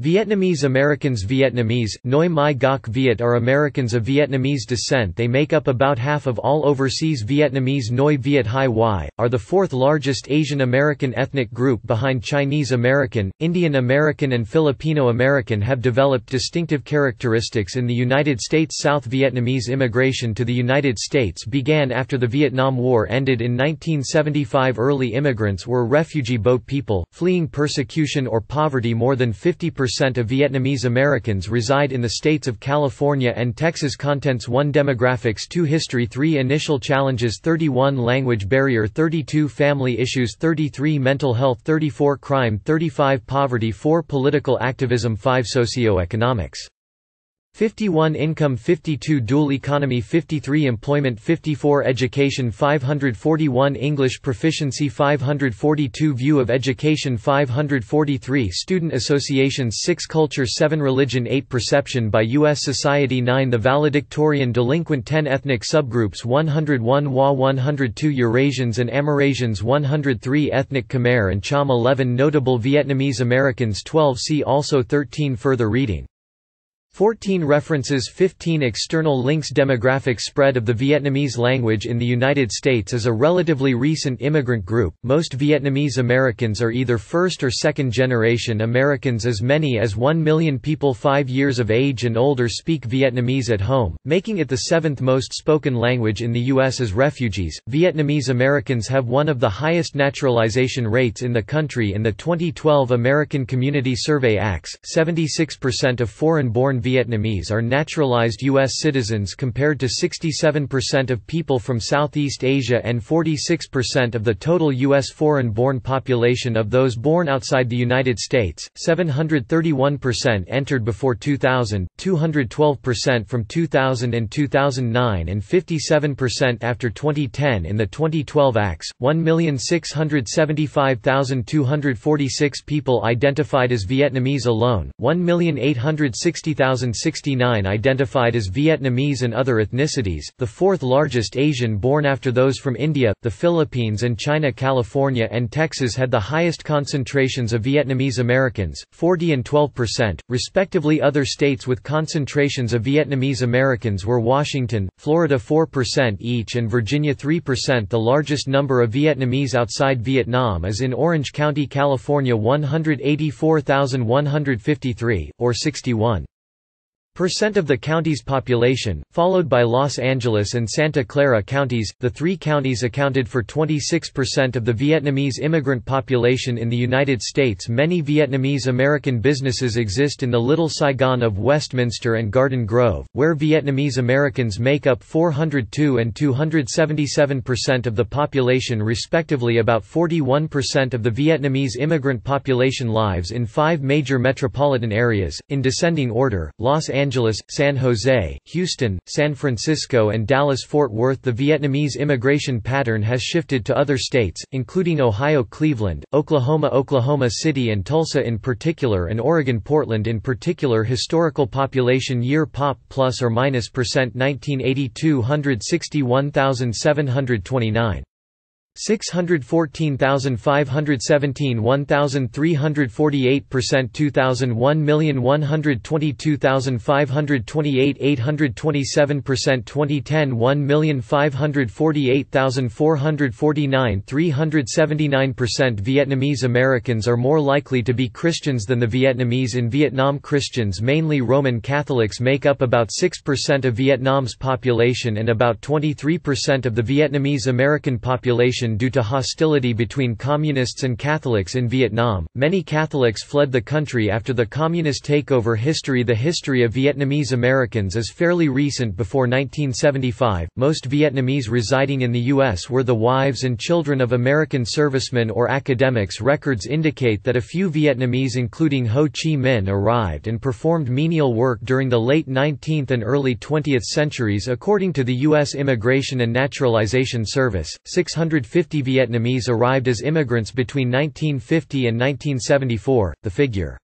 Vietnamese Americans Vietnamese, Noi Mai Gok Viet are Americans of Vietnamese descent. They make up about half of all overseas Vietnamese Noi Viet Hai Y, are the fourth largest Asian American ethnic group behind Chinese American, Indian American and Filipino American have developed distinctive characteristics in the United States. South Vietnamese immigration to the United States began after the Vietnam War ended in 1975 Early immigrants were refugee boat people, fleeing persecution or poverty more than 50% percent of Vietnamese Americans reside in the states of California and Texas Contents 1 Demographics 2 History 3 Initial challenges 31 Language barrier 32 Family issues 33 Mental health 34 Crime 35 Poverty 4 Political activism 5 Socioeconomics 51 Income 52 Dual economy 53 Employment 54 Education 541 English proficiency 542 View of education 543 Student associations 6 Culture 7 Religion 8 Perception by U.S. Society 9 The valedictorian delinquent 10 Ethnic subgroups 101 Hoa 102 Eurasians and Amerasians 103 Ethnic Khmer and Cham 11 Notable Vietnamese Americans 12 See also 13 Further reading 14 references 15 External links Demographic spread of the Vietnamese language in the United States is a relatively recent immigrant group, most Vietnamese Americans are either first or second generation Americans as many as 1 million people 5 years of age and older speak Vietnamese at home, making it the seventh most spoken language in the U.S. as refugees. Vietnamese Americans have one of the highest naturalization rates in the country in the 2012 American Community Survey Acts, 76% of foreign-born Vietnamese are naturalized U.S. citizens compared to 67% of people from Southeast Asia and 46% of the total U.S. foreign-born population of those born outside the United States, 731% entered before 2000, 212% from 2000 and 2009 and 57% after 2010 in the 2012 ACS, 1,675,246 people identified as Vietnamese alone, 1,860,000 2069 identified as Vietnamese and other ethnicities, the fourth largest Asian born after those from India, the Philippines and China. California and Texas had the highest concentrations of Vietnamese Americans, 40 and 12%, respectively. Other states with concentrations of Vietnamese Americans were Washington, Florida 4% each and Virginia 3% the largest number of Vietnamese outside Vietnam is in Orange County, California 184,153, or 61. Percent of the county's population, followed by Los Angeles and Santa Clara counties. The three counties accounted for 26% of the Vietnamese immigrant population in the United States. Many Vietnamese American businesses exist in the Little Saigon of Westminster and Garden Grove, where Vietnamese Americans make up 402 and 277% of the population respectively. About 41% of the Vietnamese immigrant population lives in five major metropolitan areas, in descending order, Los Angeles Angeles, San Jose, Houston, San Francisco and Dallas-Fort Worth The Vietnamese immigration pattern has shifted to other states, including Ohio Cleveland, Oklahoma Oklahoma City and Tulsa in particular and Oregon Portland in particular. Historical population year pop plus or minus percent 1982 161,729 614,517 1,348 percent 2001 122,528 827 percent 2010 1,548,449 379 percent Vietnamese Americans are more likely to be Christians than the Vietnamese in Vietnam. Christians mainly Roman Catholics make up about 6% of Vietnam's population and about 23% of the Vietnamese American population due to hostility between Communists and Catholics in Vietnam. Many Catholics fled the country after the Communist takeover. History The history of Vietnamese Americans is fairly recent before 1975. Most Vietnamese residing in the U.S. were the wives and children of American servicemen or academics. Records indicate that a few Vietnamese, including Ho Chi Minh, arrived and performed menial work during the late 19th and early 20th centuries. According to the U.S. Immigration and Naturalization Service, 650 50 Vietnamese arrived as immigrants between 1950 and 1974, the figure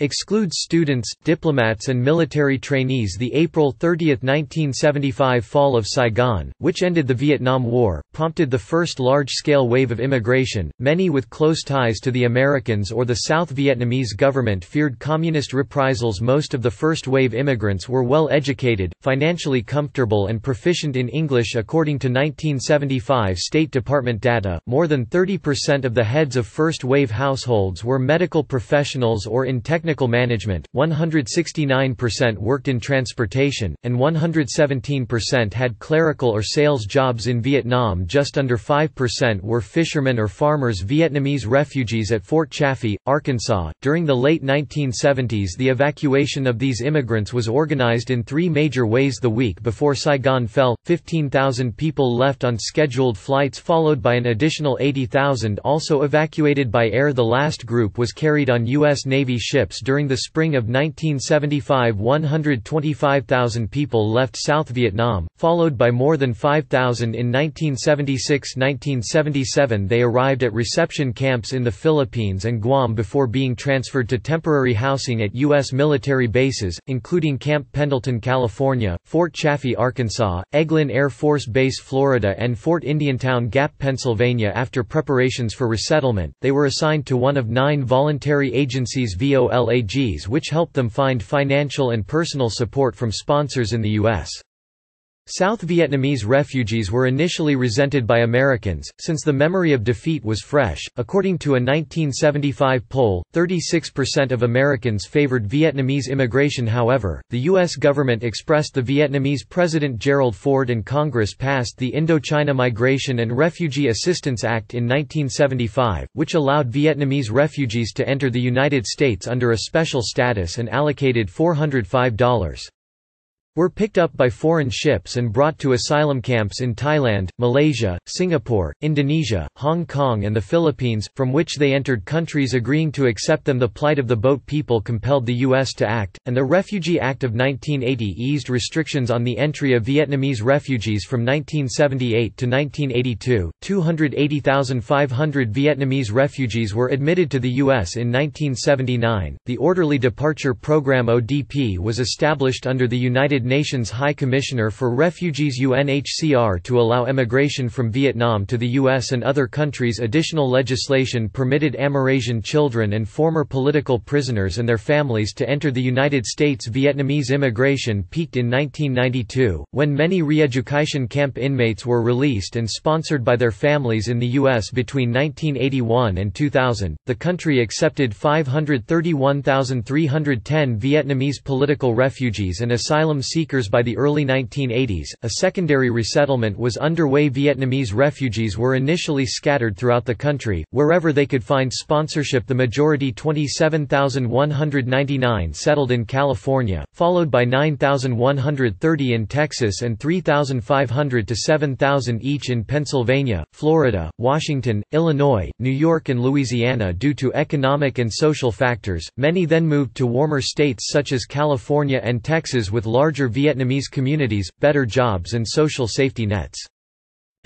Excludes students, diplomats and military trainees The April 30, 1975 fall of Saigon, which ended the Vietnam War, prompted the first large-scale wave of immigration. Many with close ties to the Americans or the South Vietnamese government feared communist reprisals Most of the first-wave immigrants were well educated, financially comfortable and proficient in English according to 1975 State Department data, more than 30% of the heads of first-wave households were medical professionals or in technical technical management, 169% worked in transportation, and 117% had clerical or sales jobs in Vietnam. Just under 5% were fishermen or farmers. Vietnamese refugees at Fort Chaffee, Arkansas. During the late 1970s, the evacuation of these immigrants was organized in three major ways. The week before Saigon fell, 15,000 people left on scheduled flights, followed by an additional 80,000 also evacuated by air. The last group was carried on U.S. Navy ships during the spring of 1975 125,000 people left South Vietnam, followed by more than 5,000 in 1976–1977 they arrived at reception camps in the Philippines and Guam before being transferred to temporary housing at U.S. military bases, including Camp Pendleton, California, Fort Chaffee, Arkansas, Eglin Air Force Base, Florida and Fort Indiantown Gap, Pennsylvania After preparations for resettlement, they were assigned to one of nine voluntary agencies VOL LAGs which helped them find financial and personal support from sponsors in the U.S. South Vietnamese refugees were initially resented by Americans, since the memory of defeat was fresh. According to a 1975 poll, 36% of Americans favored Vietnamese immigration. However, the U.S. government expressed the Vietnamese President Gerald Ford and Congress passed the Indochina Migration and Refugee Assistance Act in 1975, which allowed Vietnamese refugees to enter the United States under a special status and allocated $405 were picked up by foreign ships and brought to asylum camps in Thailand, Malaysia, Singapore, Indonesia, Hong Kong and the Philippines, from which they entered countries agreeing to accept them The plight of the boat people compelled the U.S. to act, and the Refugee Act of 1980 eased restrictions on the entry of Vietnamese refugees from 1978 to 1982. 280,500 Vietnamese refugees were admitted to the U.S. in 1979. The Orderly Departure Program ODP was established under the United Nations High Commissioner for Refugees UNHCR to allow emigration from Vietnam to the U.S. and other countries additional legislation permitted Amerasian children and former political prisoners and their families to enter the United States Vietnamese immigration peaked in 1992, when many re-education camp inmates were released and sponsored by their families in the U.S. between 1981 and 2000, the country accepted 531,310 Vietnamese political refugees and asylum seekers seekers by the early 1980s, a secondary resettlement was underway. Vietnamese refugees were initially scattered throughout the country, wherever they could find sponsorship. The majority 27,199 settled in California, followed by 9,130 in Texas and 3,500 to 7,000 each in Pennsylvania, Florida, Washington, Illinois, New York and Louisiana. Due to economic and social factors, many then moved to warmer states such as California and Texas with larger Vietnamese communities, better jobs and social safety nets.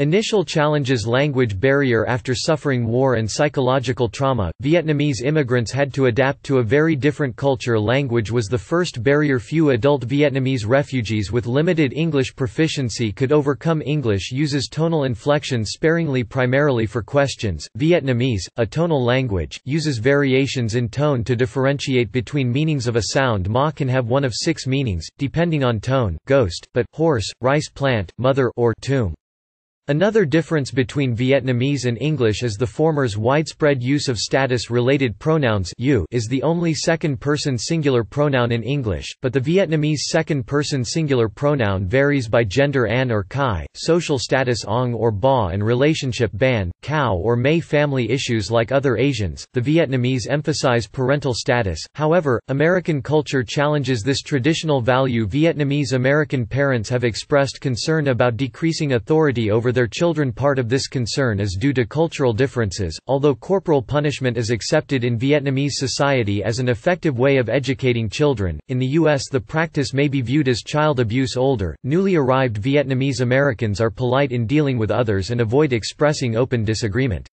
Initial challenges language barrier After suffering war and psychological trauma, Vietnamese immigrants had to adapt to a very different culture. Language was the first barrier few adult Vietnamese refugees with limited English proficiency could overcome. English uses tonal inflection sparingly primarily for questions, Vietnamese, a tonal language, uses variations in tone to differentiate between meanings of a sound. Ma can have one of six meanings, depending on tone, ghost, but, horse, rice plant, mother or tomb. Another difference between Vietnamese and English is the former's widespread use of status-related pronouns you is the only second-person singular pronoun in English, but the Vietnamese second-person singular pronoun varies by gender an or kai, social status ong or ba and relationship ban, cow or may family issues like other Asians. The Vietnamese emphasize parental status, however, American culture challenges this traditional value Vietnamese American parents have expressed concern about decreasing authority over their children part of this concern is due to cultural differences, although corporal punishment is accepted in Vietnamese society as an effective way of educating children, in the U.S. the practice may be viewed as child abuse older, newly arrived Vietnamese Americans are polite in dealing with others and avoid expressing open disagreement.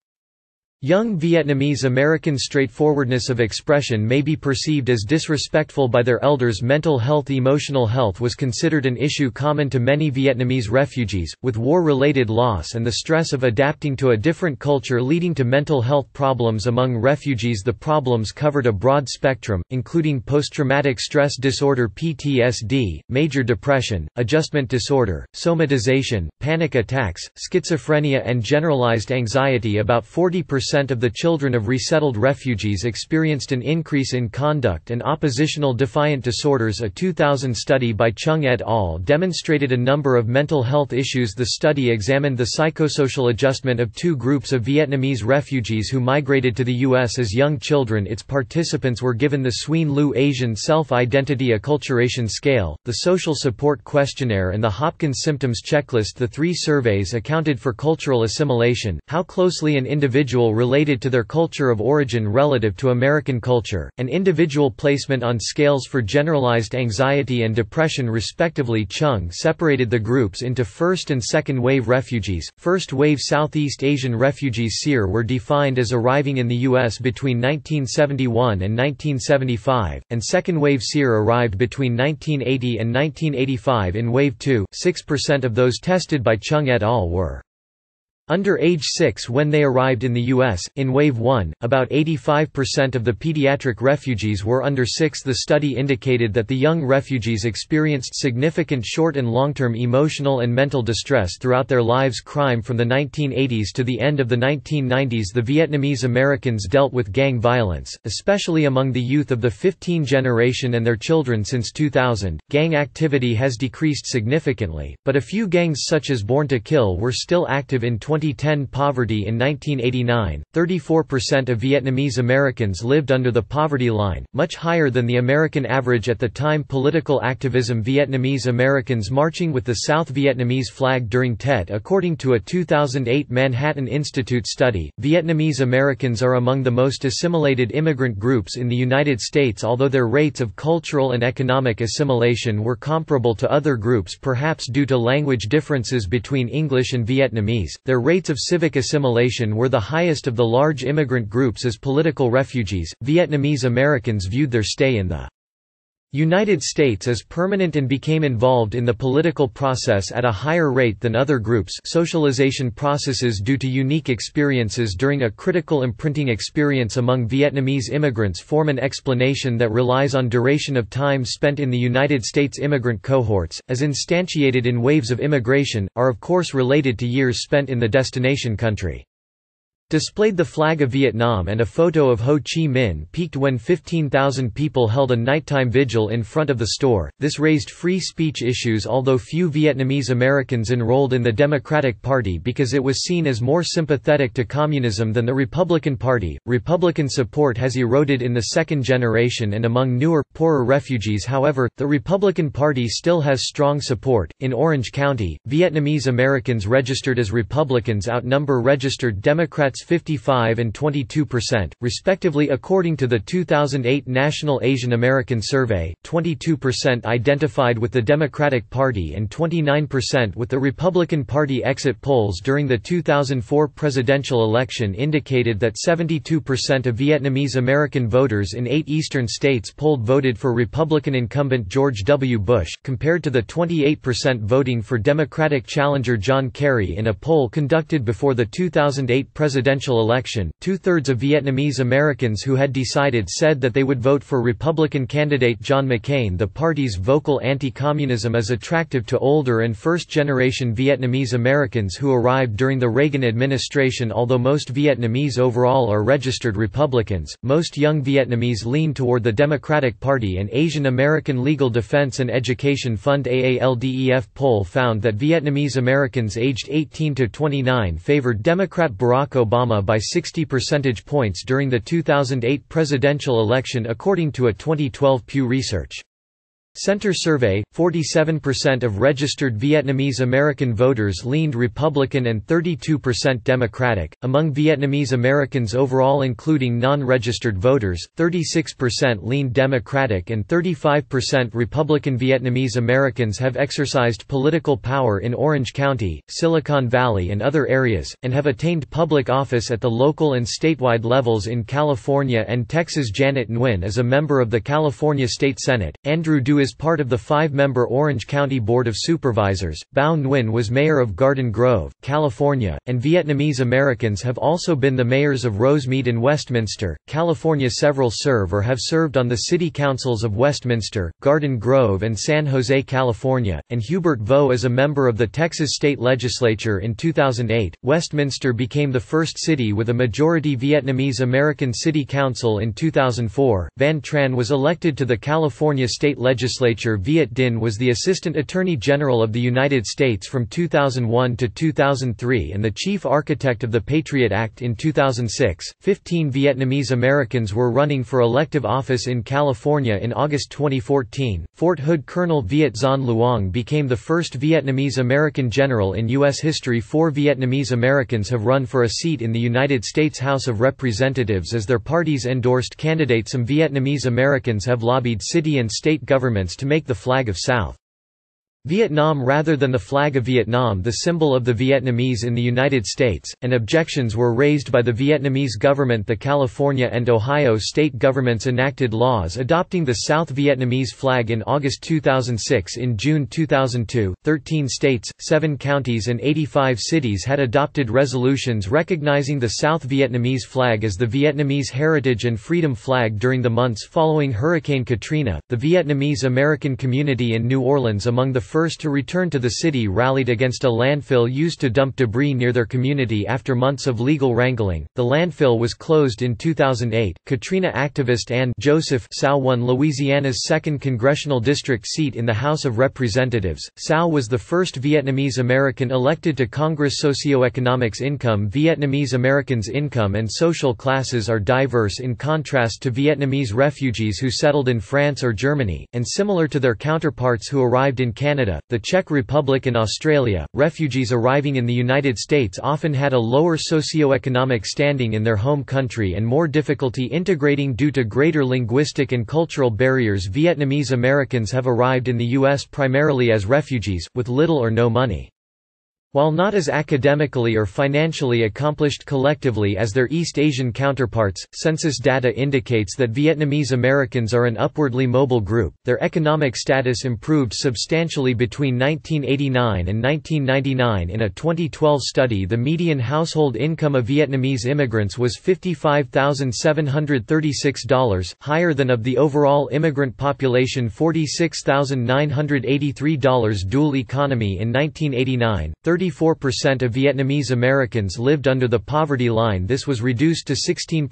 Young Vietnamese Americans' straightforwardness of expression may be perceived as disrespectful by their elders. Mental health Emotional health was considered an issue common to many Vietnamese refugees, with war related loss and the stress of adapting to a different culture leading to mental health problems among refugees. The problems covered a broad spectrum, including post traumatic stress disorder PTSD, major depression, adjustment disorder, somatization, panic attacks, schizophrenia, and generalized anxiety. About 40% percent of the children of resettled refugees experienced an increase in conduct and oppositional defiant disorders. A 2000 study by Chung et al. demonstrated a number of mental health issues. The study examined the psychosocial adjustment of two groups of Vietnamese refugees who migrated to the U.S. as young children. Its participants were given the Suinn-Lew Asian Self-Identity Acculturation Scale, the Social Support Questionnaire and the Hopkins Symptoms Checklist. The three surveys accounted for cultural assimilation, how closely an individual related to their culture of origin relative to American culture, and individual placement on scales for generalized anxiety and depression respectively Chung separated the groups into first and second wave refugees. First wave Southeast Asian refugees SEAR were defined as arriving in the U.S. between 1971 and 1975, and second wave SEAR arrived between 1980 and 1985 in Wave 2 6% of those tested by Chung et al. were under age 6 when they arrived in the U.S., in Wave 1, about 85% of the pediatric refugees were under 6 The study indicated that the young refugees experienced significant short and long-term emotional and mental distress throughout their lives crime from the 1980s to the end of the 1990s The Vietnamese Americans dealt with gang violence, especially among the youth of the 15 generation and their children since 2000. Gang activity has decreased significantly, but a few gangs such as Born to Kill were still active in 20 2010 poverty in 1989, 34% of Vietnamese Americans lived under the poverty line, much higher than the American average at the time Political activism Vietnamese Americans marching with the South Vietnamese flag during Tet According to a 2008 Manhattan Institute study, Vietnamese Americans are among the most assimilated immigrant groups in the United States although their rates of cultural and economic assimilation were comparable to other groups perhaps due to language differences between English and Vietnamese, their rates of civic assimilation were the highest of the large immigrant groups as political refugees. Vietnamese Americans viewed their stay in the United States as permanent and became involved in the political process at a higher rate than other groups socialization processes due to unique experiences during a critical imprinting experience among Vietnamese immigrants form an explanation that relies on duration of time spent in the United States immigrant cohorts, as instantiated in waves of immigration, are of course related to years spent in the destination country displayed the flag of Vietnam and a photo of Ho Chi Minh peaked when 15,000 people held a nighttime vigil in front of the store. This raised free speech issues although few Vietnamese Americans enrolled in the Democratic Party because it was seen as more sympathetic to communism than the Republican Party. Republican support has eroded in the second generation and among newer, poorer refugees however, the Republican Party still has strong support. In Orange County, Vietnamese Americans registered as Republicans outnumber registered Democrats 55 and 22%, respectively according to the 2008 National Asian American Survey, 22% identified with the Democratic Party and 29% with the Republican Party exit polls during the 2004 presidential election indicated that 72% of Vietnamese American voters in eight eastern states polled voted for Republican incumbent George W. Bush, compared to the 28% voting for Democratic challenger John Kerry in a poll conducted before the 2008 presidential presidential election, two-thirds of Vietnamese Americans who had decided said that they would vote for Republican candidate John McCain. The party's vocal anti-communism is attractive to older and first-generation Vietnamese Americans who arrived during the Reagan administration Although most Vietnamese overall are registered Republicans, most young Vietnamese lean toward the Democratic Party An Asian American Legal Defense and Education Fund AALDEF poll found that Vietnamese Americans aged 18 to 29 favored Democrat Barack Obama Obama by 60 percentage points during the 2008 presidential election according to a 2012 Pew Research. Center survey 47% of registered Vietnamese American voters leaned Republican and 32% Democratic. Among Vietnamese Americans overall, including non registered voters, 36% leaned Democratic and 35% Republican. Vietnamese Americans have exercised political power in Orange County, Silicon Valley, and other areas, and have attained public office at the local and statewide levels in California and Texas. Janet Nguyen is a member of the California State Senate. Andrew Is part of the five-member Orange County Board of Supervisors. Bao Nguyen was mayor of Garden Grove, California, and Vietnamese Americans have also been the mayors of Rosemead and Westminster, California. Several serve or have served on the city councils of Westminster, Garden Grove and San Jose, California, and Hubert Vo is a member of the Texas state legislature in 2008. Westminster became the first city with a majority Vietnamese American city council in 2004. Van Tran was elected to the California state legislature legislature Viet Dinh was the Assistant Attorney General of the United States from 2001 to 2003 and the chief architect of the Patriot Act in 2006. Fifteen Vietnamese Americans were running for elective office in California in August 2014. Fort Hood Colonel Viet Xuan Luong became the first Vietnamese American general in U.S. history. Four Vietnamese Americans have run for a seat in the United States House of Representatives as their parties endorsed candidates. Some Vietnamese Americans have lobbied city and state governments to make the flag of South Vietnam rather than the flag of Vietnam the symbol of the Vietnamese in the United States, and objections were raised by the Vietnamese government The California and Ohio state governments enacted laws adopting the South Vietnamese flag in August 2006 In June 2002, 13 states, 7 counties and 85 cities had adopted resolutions recognizing the South Vietnamese flag as the Vietnamese heritage and freedom flag during the months following Hurricane Katrina. The Vietnamese American community in New Orleans among the first to return to the city rallied against a landfill used to dump debris near their community after months of legal wrangling. The landfill was closed in 2008. Katrina activist Anh Joseph Cao won Louisiana's 2nd congressional district seat in the House of Representatives. Cao was the first Vietnamese American elected to Congress. Socioeconomics income Vietnamese Americans' income and social classes are diverse in contrast to Vietnamese refugees who settled in France or Germany, and similar to their counterparts who arrived in Canada Canada, the Czech Republic and Australia, refugees arriving in the United States often had a lower socio-economic standing in their home country and more difficulty integrating due to greater linguistic and cultural barriers Vietnamese Americans have arrived in the U.S. primarily as refugees, with little or no money. While not as academically or financially accomplished collectively as their East Asian counterparts, census data indicates that Vietnamese Americans are an upwardly mobile group. Their economic status improved substantially between 1989 and 1999. In a 2012 study, the median household income of Vietnamese immigrants was $55,736, higher than of the overall immigrant population $46,983. Dual economy in 1989, 34% of Vietnamese Americans lived under the poverty line. This was reduced to 16%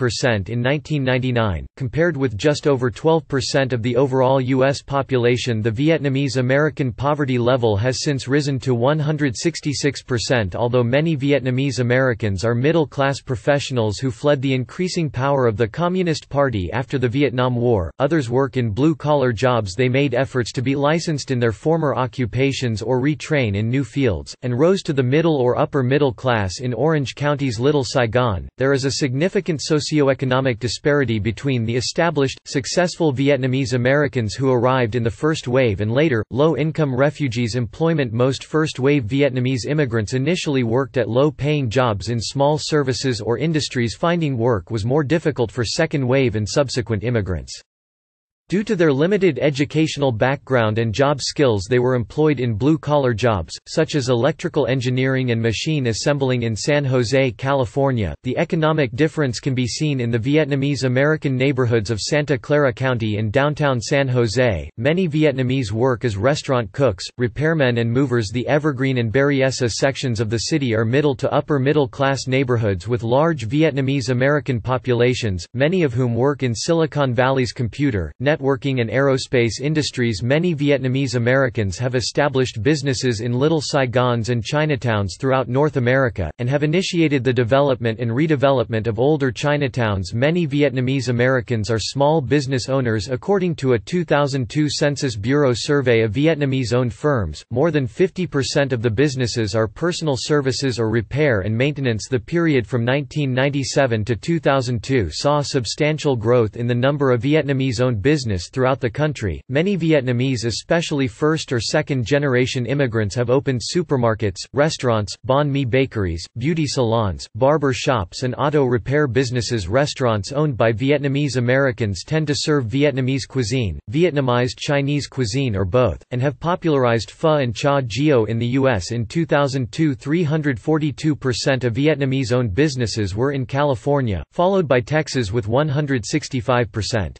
in 1999, compared with just over 12% of the overall U.S. population. The Vietnamese American poverty level has since risen to 166% although many Vietnamese Americans are middle-class professionals who fled the increasing power of the Communist Party after the Vietnam War, others work in blue-collar jobs. They made efforts to be licensed in their former occupations or retrain in new fields, and rose to the middle or upper middle class in Orange County's Little Saigon. There is a significant socioeconomic disparity between the established, successful Vietnamese Americans who arrived in the first wave and later, low-income refugees employment Most first-wave Vietnamese immigrants initially worked at low-paying jobs in small services or industries finding work was more difficult for second-wave and subsequent immigrants. Due to their limited educational background and job skills they were employed in blue-collar jobs, such as electrical engineering and machine assembling in San Jose, California. The economic difference can be seen in the Vietnamese American neighborhoods of Santa Clara County and downtown San Jose. Many Vietnamese work as restaurant cooks, repairmen and movers. The Evergreen and Berryessa sections of the city are middle to upper middle class neighborhoods with large Vietnamese American populations, many of whom work in Silicon Valley's computer, net networking and aerospace industries Many Vietnamese Americans have established businesses in Little Saigons and Chinatowns throughout North America, and have initiated the development and redevelopment of older Chinatowns. Many Vietnamese Americans are small business owners According to a 2002 Census Bureau survey of Vietnamese-owned firms, more than 50% of the businesses are personal services or repair and maintenance. The period from 1997 to 2002 saw substantial growth in the number of Vietnamese-owned business throughout the country. Many Vietnamese, especially first or second generation immigrants, have opened supermarkets, restaurants, banh mi bakeries, beauty salons, barber shops, and auto repair businesses. Restaurants owned by Vietnamese Americans tend to serve Vietnamese cuisine, Vietnamized Chinese cuisine, or both, and have popularized pho and cha gio in the U.S. In 2002, 342% of Vietnamese owned businesses were in California, followed by Texas with 165%.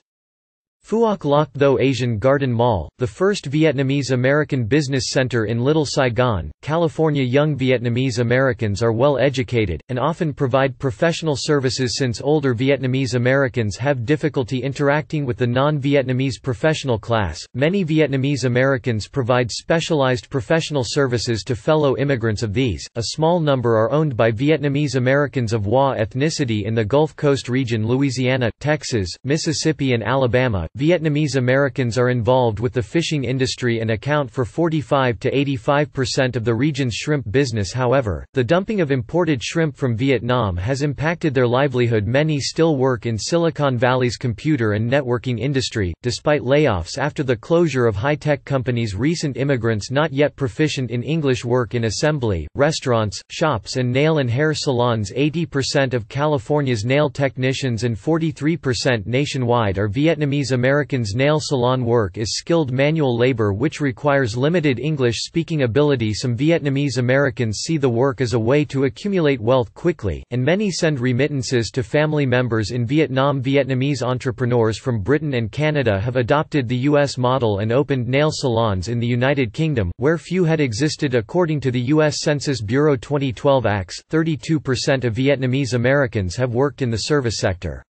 Phuoc Loc Tho Asian Garden Mall, the first Vietnamese-American business center in Little Saigon, California. Young Vietnamese Americans are well educated, and often provide professional services since older Vietnamese Americans have difficulty interacting with the non-Vietnamese professional class. Many Vietnamese Americans provide specialized professional services to fellow immigrants of these, a small number are owned by Vietnamese Americans of Hoa ethnicity in the Gulf Coast region Louisiana, Texas, Mississippi and Alabama, Vietnamese Americans are involved with the fishing industry and account for 45 to 85% of the region's shrimp business. However, the dumping of imported shrimp from Vietnam has impacted their livelihood. Many still work in Silicon Valley's computer and networking industry, despite layoffs after the closure of high-tech companies. Recent immigrants not yet proficient in English work in assembly, restaurants, shops and nail and hair salons. 80% of California's nail technicians and 43% nationwide are Vietnamese Americans Americans' nail salon work is skilled manual labor which requires limited English-speaking ability Some Vietnamese Americans see the work as a way to accumulate wealth quickly, and many send remittances to family members in Vietnam Vietnamese entrepreneurs from Britain and Canada have adopted the U.S. model and opened nail salons in the United Kingdom, where few had existed according to the U.S. Census Bureau 2012 ACS, 32% of Vietnamese Americans have worked in the service sector.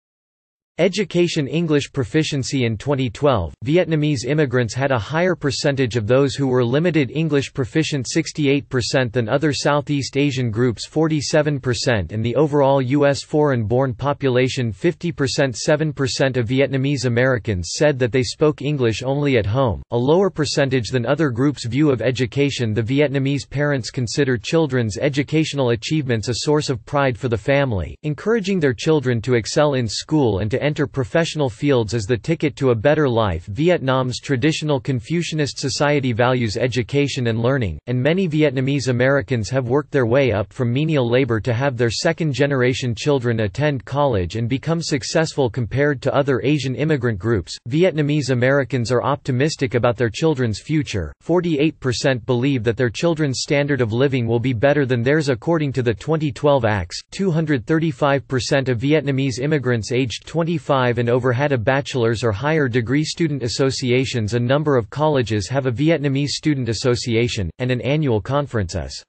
Education English proficiency In 2012, Vietnamese immigrants had a higher percentage of those who were limited English proficient 68% than other Southeast Asian groups 47% and the overall U.S. foreign-born population 50% 7% of Vietnamese Americans said that they spoke English only at home, a lower percentage than other groups' view of education The Vietnamese parents consider children's educational achievements a source of pride for the family, encouraging their children to excel in school and to enter professional fields as the ticket to a better life Vietnam's traditional Confucianist society values education and learning, and many Vietnamese Americans have worked their way up from menial labor to have their second-generation children attend college and become successful compared to other Asian immigrant groups. Vietnamese Americans are optimistic about their children's future, 48% believe that their children's standard of living will be better than theirs according to the 2012 ACS. 235% of Vietnamese immigrants aged 20 25 and over had a bachelor's or higher degree student associations. A number of colleges have a Vietnamese student association, and an annual conference is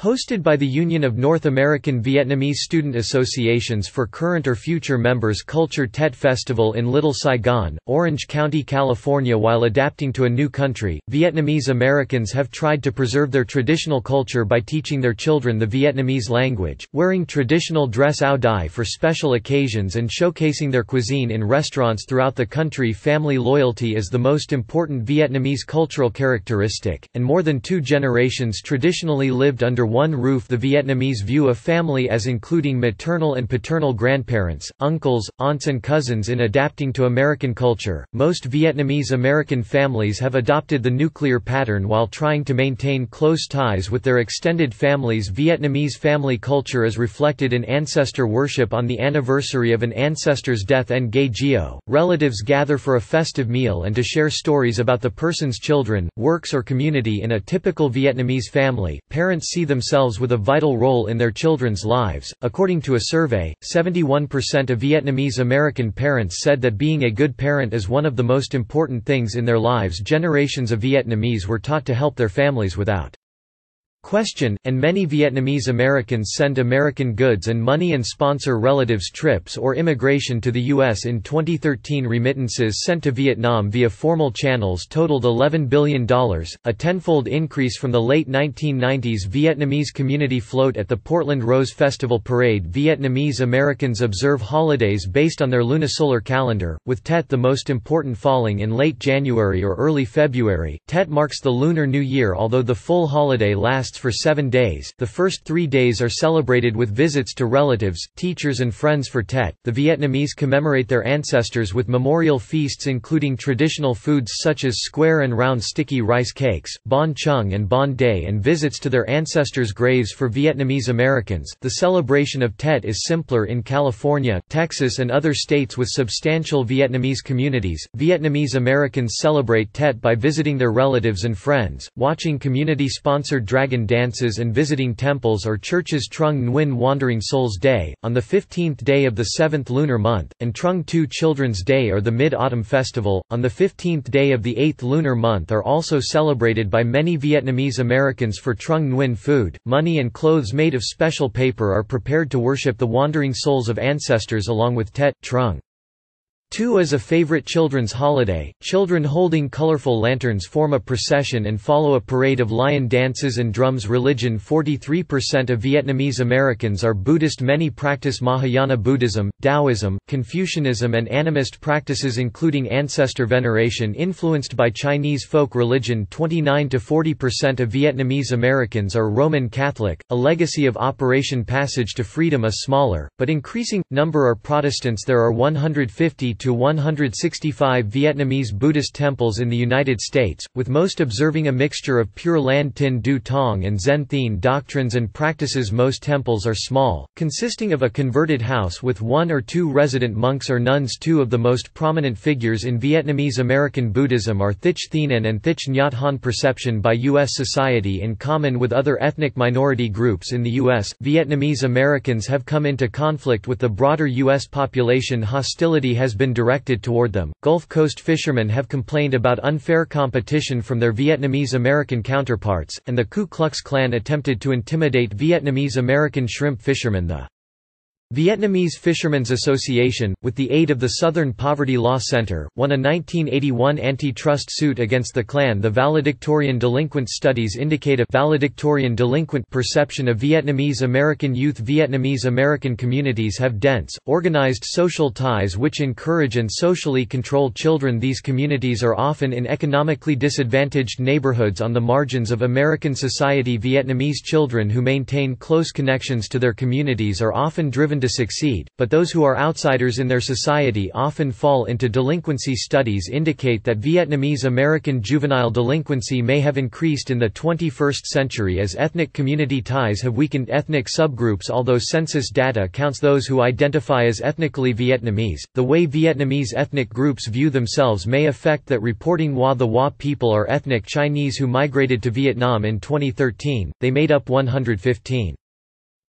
Hosted by the Union of North American Vietnamese Student Associations for current or future members Culture Tet Festival in Little Saigon, Orange County, California. While adapting to a new country, Vietnamese Americans have tried to preserve their traditional culture by teaching their children the Vietnamese language, wearing traditional dress ao dai for special occasions and showcasing their cuisine in restaurants throughout the country. Family loyalty is the most important Vietnamese cultural characteristic, and more than two generations traditionally lived under one roof the Vietnamese view of family as including maternal and paternal grandparents, uncles, aunts and cousins in adapting to American culture. Most Vietnamese American families have adopted the nuclear pattern while trying to maintain close ties with their extended families. Vietnamese family culture is reflected in ancestor worship on the anniversary of an ancestor's death and Gay Geo. Relatives gather for a festive meal and to share stories about the person's children, works or community in a typical Vietnamese family. Parents see them themselves with a vital role in their children's lives. According to a survey, 71% of Vietnamese American parents said that being a good parent is one of the most important things in their lives. Generations of Vietnamese were taught to help their families without Question, and many Vietnamese Americans send American goods and money and sponsor relatives' trips or immigration to the U.S. In 2013 remittances sent to Vietnam via formal channels totaled $11 billion, a tenfold increase from the late 1990s Vietnamese community float at the Portland Rose Festival Parade Vietnamese Americans observe holidays based on their lunisolar calendar, with Tet the most important falling in late January or early February. Tet marks the Lunar New Year although the full holiday lasts for seven days. The first three days are celebrated with visits to relatives, teachers, and friends for Tet. The Vietnamese commemorate their ancestors with memorial feasts including traditional foods such as square and round sticky rice cakes, banh chung and banh day, and visits to their ancestors' graves for Vietnamese Americans. The celebration of Tet is simpler in California, Texas, and other states with substantial Vietnamese communities. Vietnamese Americans celebrate Tet by visiting their relatives and friends, watching community sponsored dragon dances and visiting temples or churches Trung Nguyen Wandering Souls Day, on the 15th day of the seventh lunar month, and Trung Thu Children's Day or the Mid-Autumn Festival, on the 15th day of the eighth lunar month are also celebrated by many Vietnamese Americans for Trung Nguyen food, money and clothes made of special paper are prepared to worship the wandering souls of ancestors along with Tet, Trung. Tu is a favorite children's holiday. Children holding colorful lanterns form a procession and follow a parade of lion dances and drums. Religion 43% of Vietnamese Americans are Buddhist. Many practice Mahayana Buddhism, Taoism, Confucianism, and animist practices, including ancestor veneration influenced by Chinese folk religion. 29 to 40% of Vietnamese Americans are Roman Catholic. A legacy of Operation Passage to Freedom. A smaller, but increasing, number are Protestants. There are 150 to 165 Vietnamese Buddhist temples in the United States, with most observing a mixture of Pure Land Tin Du Tong and Zen Thien doctrines and practices. Most temples are small, consisting of a converted house with one or two resident monks or nuns. Two of the most prominent figures in Vietnamese American Buddhism are Thich Thien An and Thich Nhat Hanh. Perception by U.S. society in common with other ethnic minority groups in the U.S., Vietnamese Americans have come into conflict with the broader U.S. population. Hostility has been directed toward them. Gulf Coast fishermen have complained about unfair competition from their Vietnamese American counterparts, and the Ku Klux Klan attempted to intimidate Vietnamese American shrimp fishermen. The Vietnamese Fishermen's Association, with the aid of the Southern Poverty Law Center, won a 1981 antitrust suit against the Klan. The valedictorian delinquent studies indicate a valedictorian delinquent perception of Vietnamese American youth. Vietnamese American communities have dense, organized social ties which encourage and socially control children. These communities are often in economically disadvantaged neighborhoods on the margins of American society. Vietnamese children who maintain close connections to their communities are often driven to succeed, but those who are outsiders in their society often fall into delinquency. Studies indicate that Vietnamese American juvenile delinquency may have increased in the 21st century as ethnic community ties have weakened ethnic subgroups. Although census data counts those who identify as ethnically Vietnamese, the way Vietnamese ethnic groups view themselves may affect that reporting Hoa the Hoa people are ethnic Chinese who migrated to Vietnam in 2013, they made up 115.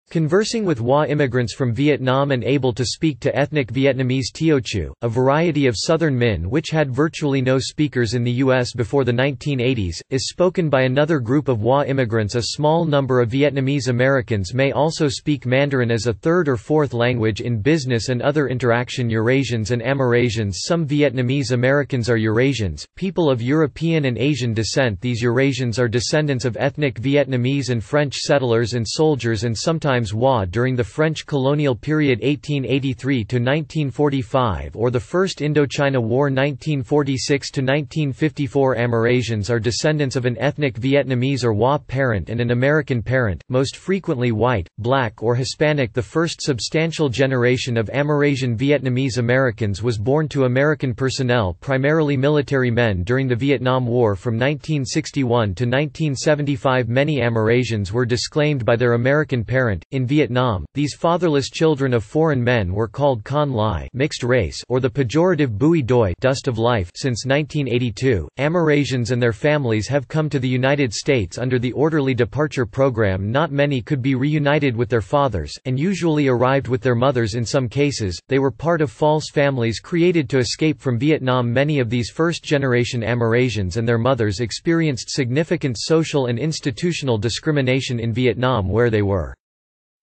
Conversing with Hoa immigrants from Vietnam and able to speak to ethnic Vietnamese Teochew, a variety of Southern Min which had virtually no speakers in the U.S. before the 1980s, is spoken by another group of Hoa immigrants A small number of Vietnamese Americans may also speak Mandarin as a third or fourth language in business and other interaction Eurasians and Amerasians Some Vietnamese Americans are Eurasians, people of European and Asian descent These Eurasians are descendants of ethnic Vietnamese and French settlers and soldiers and sometimes sometimes Hoa during the French colonial period 1883–1945 or the First Indochina War 1946–1954 Amerasians are descendants of an ethnic Vietnamese or Hoa parent and an American parent, most frequently white, black or Hispanic. The first substantial generation of Amerasian Vietnamese Americans was born to American personnel primarily military men. During the Vietnam War from 1961 to 1975 Many Amerasians were disclaimed by their American parent, In Vietnam, these fatherless children of foreign men were called con lai mixed race or the pejorative bui doi dust of life since 1982. Amerasians and their families have come to the United States under the Orderly Departure Program. Not many could be reunited with their fathers, and usually arrived with their mothers in some cases. They were part of false families created to escape from Vietnam. Many of these first generation Amerasians and their mothers experienced significant social and institutional discrimination in Vietnam where they were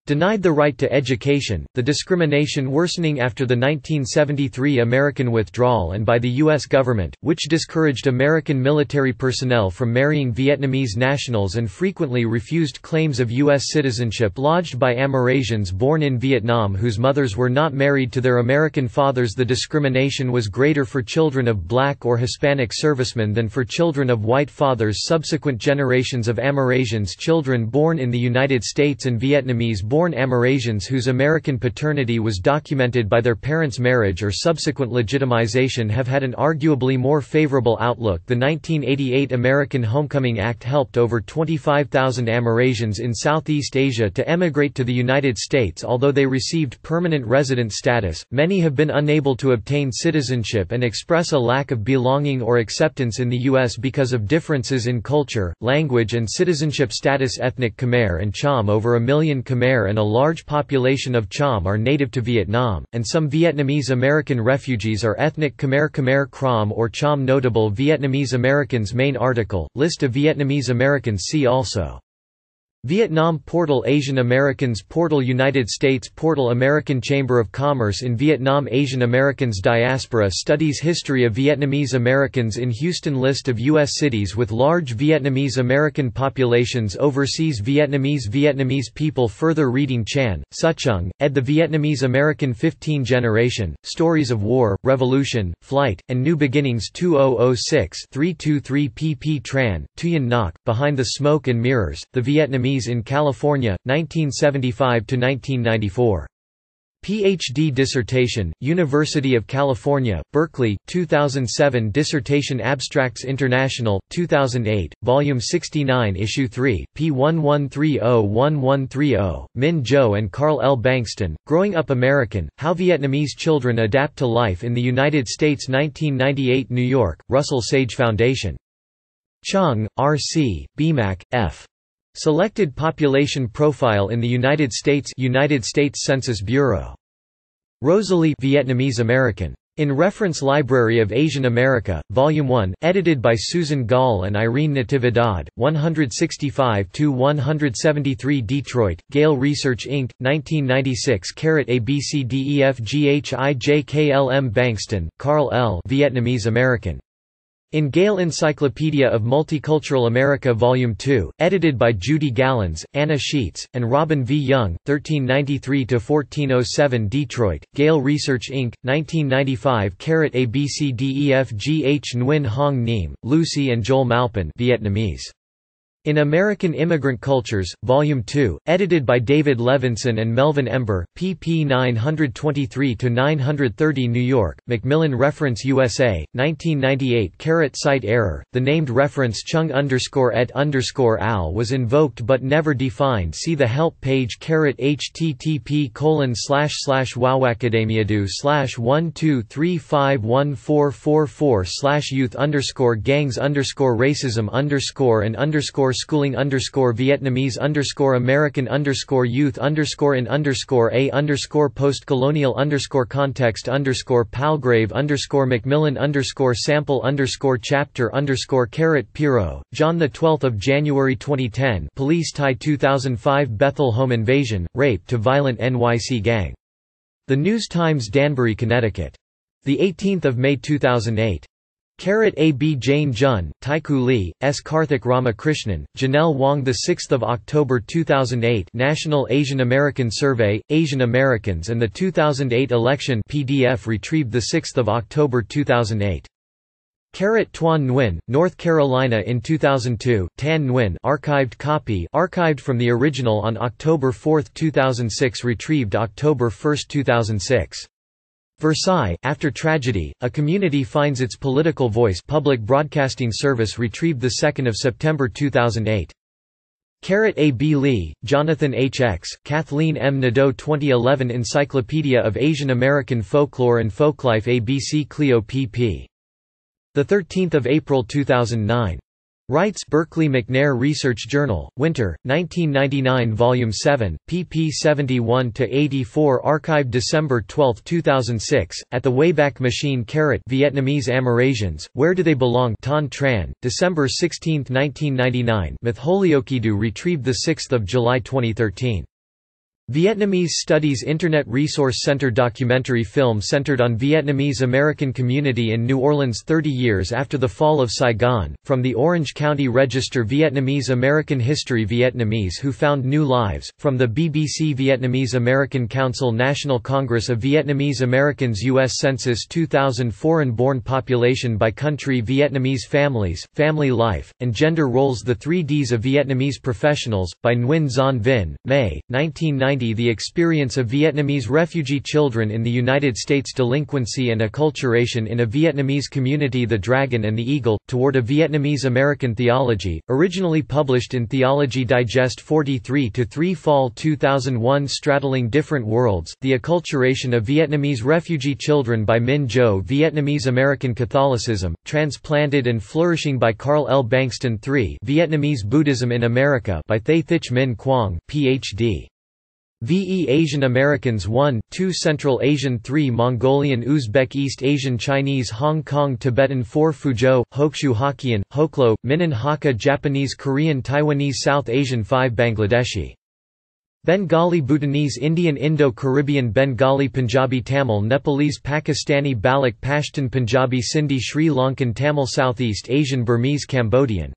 denied the right to education, the discrimination worsening after the 1973 American withdrawal and by the U.S. government, which discouraged American military personnel from marrying Vietnamese nationals and frequently refused claims of U.S. citizenship lodged by Amerasians born in Vietnam whose mothers were not married to their American fathers. The discrimination was greater for children of black or Hispanic servicemen than for children of white fathers. Subsequent generations of Amerasians children born in the United States and Vietnamese born Amerasians whose American paternity was documented by their parents' marriage or subsequent legitimization have had an arguably more favorable outlook. The 1988 American Homecoming Act helped over 25,000 Amerasians in Southeast Asia to emigrate to the United States although they received permanent resident status. Many have been unable to obtain citizenship and express a lack of belonging or acceptance in the U.S. because of differences in culture, language, and citizenship status. Ethnic Khmer and Cham over a million Khmer and a large population of Cham are native to Vietnam, and some Vietnamese American refugees are ethnic Khmer Khmer Krom or Cham. Notable Vietnamese Americans Main article, List of Vietnamese Americans see also Vietnam Portal Asian Americans Portal United States Portal American Chamber of Commerce in Vietnam Asian Americans Diaspora studies history of Vietnamese Americans in Houston List of U.S. cities with large Vietnamese American populations Overseas Vietnamese Vietnamese people Further reading Chan, Sucheng, ed. The Vietnamese American 15 Generation, Stories of War, Revolution, Flight, and New Beginnings 2006 323 pp Tran, Tuyen Ngoc, Behind the Smoke and Mirrors, The Vietnamese in California, 1975–1994. Ph.D. dissertation, University of California, Berkeley, 2007 Dissertation Abstracts International, 2008, Volume 69 Issue 3, p. 1130-1130, Min Zhou and Carl L. Bankston, Growing Up American, How Vietnamese Children Adapt to Life in the United States 1998 New York, Russell Sage Foundation. Chung, R. C., Bemak, F. Selected population profile in the United States United States Census Bureau. Rosalie Vietnamese American. In Reference Library of Asian America, Volume 1, edited by Susan Gall and Irene Natividad, 165–173 Detroit, Gale Research Inc., 1996 ABCDEFGHIJKLM Bankston, Carl L. Vietnamese American. In Gale Encyclopedia of Multicultural America Volume 2, edited by Judy Galens, Anna Sheets, and Robin V. Young, 1393–1407 Detroit, Gale Research Inc., 1995 Carat ABCDEFGH Nguyen Hong Niem, Lucy and Joel Malpin Vietnamese. In American Immigrant Cultures, Volume 2, edited by David Levinson and Melvin Ember, pp 923–930 New York, Macmillan Reference USA, 1998 Caret Cite error, the named reference chung underscore et underscore al was invoked but never defined. See the help page caret http colon slash slash wowacademiadu slash 1235144 slash youth underscore gangs underscore racism underscore and underscore schooling underscore Vietnamese underscore American underscore youth underscore in underscore a underscore postcolonial underscore context underscore Palgrave underscore Macmillan underscore sample underscore chapter underscore Caret Piro, John the 12th of January 2010 Police tie 2005 Bethel home invasion, rape to violent NYC gang. The News Times Danbury, Connecticut. The 18th of May 2008. Carat A. B. Jane Junn, Taeku Lee, S. Karthik Ramakrishnan, Janelle Wong 6 October 2008 National Asian American Survey, Asian Americans and the 2008 Election PDF retrieved 6 October 2008. Carat Tuan Nguyen, North Carolina in 2002, Tan Nguyen archived copy archived from the original on October 4, 2006 retrieved October 1, 2006. Versailles, after tragedy, a community finds its political voice Public Broadcasting Service retrieved 2 September 2008. Carrot A. B. Lee, Jonathan H. X., Kathleen M. Nadeau 2011 Encyclopedia of Asian American Folklore and Folklife ABC Clio pp. 13 April 2009. Writes Berkeley McNair Research Journal, Winter, 1999 Volume 7, pp 71–84 Archived December 12, 2006, at the Wayback Machine Carrot Vietnamese Amerasians, Where Do They Belong Ton Tran, December 16, 1999 Mythholiokidu retrieved 6 July 2013. Vietnamese Studies Internet Resource Center documentary film centered on Vietnamese American community in New Orleans 30 years after the fall of Saigon, from the Orange County Register Vietnamese American History Vietnamese Who Found New Lives, from the BBC Vietnamese American Council National Congress of Vietnamese Americans U.S. Census 2000 Foreign-born population by country Vietnamese families, family life, and gender roles The Three Ds of Vietnamese Professionals, by Nguyen Xuan Vinh, May, 1990 the experience of Vietnamese refugee children in the United States delinquency and acculturation in a Vietnamese community The Dragon and the Eagle, Toward a Vietnamese American Theology, originally published in Theology Digest 43-3 Fall 2001 Straddling Different Worlds, The Acculturation of Vietnamese Refugee Children by Min Zhou Vietnamese American Catholicism, Transplanted and Flourishing by Carl L. Bankston III Vietnamese Buddhism in America by Thay Thich Minh Quang, Ph.D. VE Asian Americans 1, 2 Central Asian 3 Mongolian Uzbek East Asian Chinese Hong Kong Tibetan 4 Fuzhou, Hokshu Hokkien, Hoklo, Minnan Hakka Japanese Korean Taiwanese South Asian 5 Bangladeshi. Bengali Bhutanese Indian Indo-Caribbean Bengali Punjabi Tamil Nepalese Pakistani Baloch Pashtun Punjabi Sindhi Sri Lankan Tamil Southeast Asian Burmese Cambodian